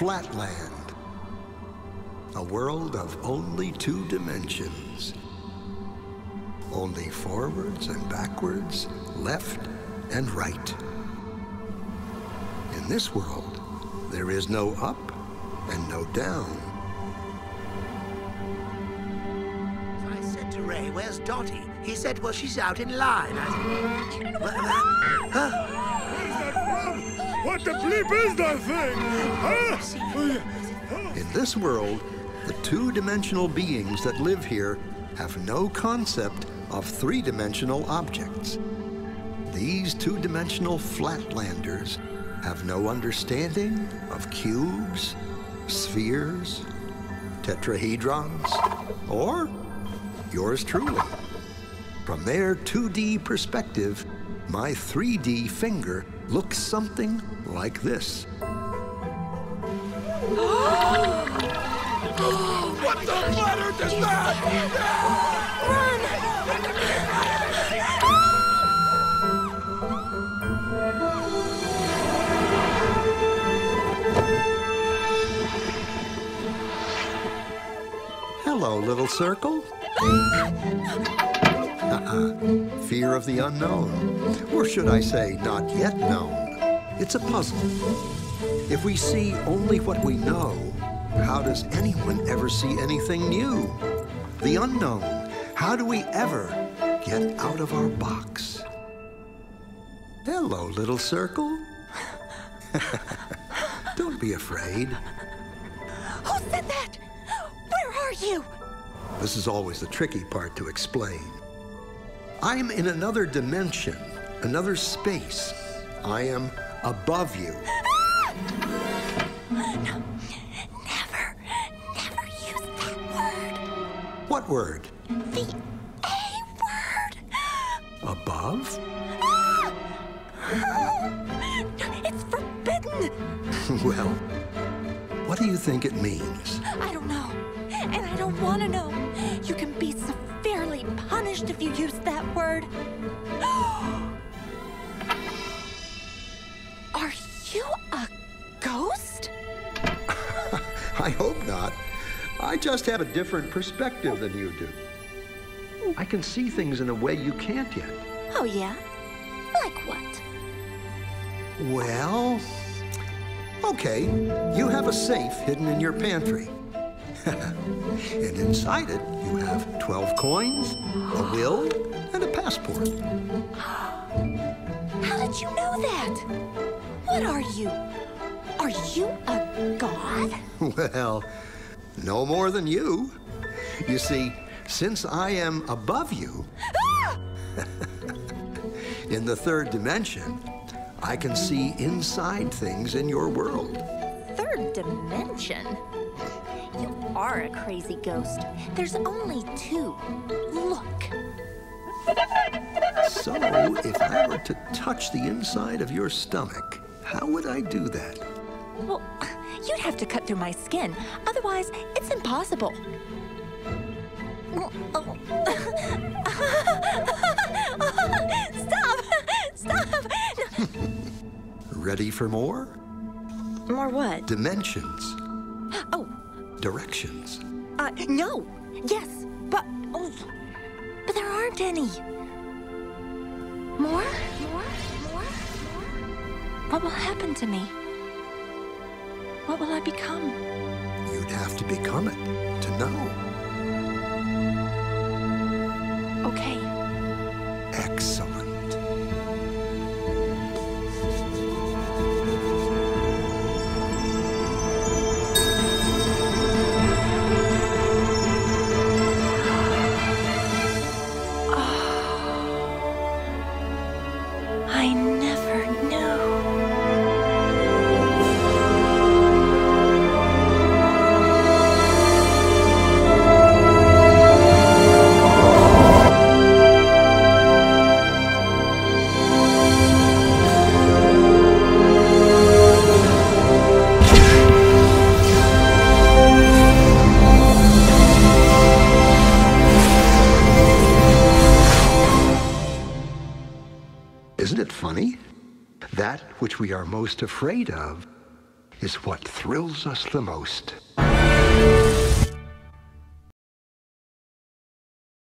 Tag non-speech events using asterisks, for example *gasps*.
Flatland. A world of only two dimensions. Only forwards and backwards, left and right. In this world, there is no up and no down. I said to Ray, where's Dottie? He said, well, she's out in line. I said, "Wha- *laughs* wha- huh? What the bleep is that thing? Huh? In this world, the two-dimensional beings that live here have no concept of three-dimensional objects. These two-dimensional flatlanders have no understanding of cubes, spheres, tetrahedrons, or yours truly. From their 2D perspective, my 3D finger looks something like this. *gasps* What the does that? Hello, little circle. *laughs* Uh-uh. Fear of the unknown. Or should I say, not yet known. It's a puzzle. If we see only what we know, how does anyone ever see anything new? The unknown. How do we ever get out of our box? Hello, little circle. *laughs* Don't be afraid. Who said that? Where are you? This is always the tricky part to explain. I'm in another dimension, another space. I am above you. Never, never use that word. What word? The A word. Above? *gasps* It's forbidden. *laughs* well, what do you think it means? I don't know. And I don't want to know. You can be severely punished if you use that word. *gasps* Are you a ghost? *laughs* I hope not. I just have a different perspective than you do. I can see things in a way you can't yet. Oh, yeah? Like what? Well, okay. You have a safe hidden in your pantry. *laughs* and inside it, you have 12 coins, a will, and a passport. *gasps* How did you know that? What are you? Are you a god? *laughs* Well, no more than you. You see, since I am above you, *laughs* in the third dimension, I can see inside things in your world. Third dimension? Are a crazy ghost. There's only two. Look. So, if I were to touch the inside of your stomach, how would I do that? Well, *laughs* you'd have to cut through my skin. Otherwise, it's impossible. Oh. *laughs* Stop! Stop! Ready for more? More what? Dimensions, Oh, directions. uh, no. Yes, but oh, but there aren't any. More? More? More? What will happen to me? What will I become? You'd have to become it to know. I never That which we are most afraid of is what thrills us the most.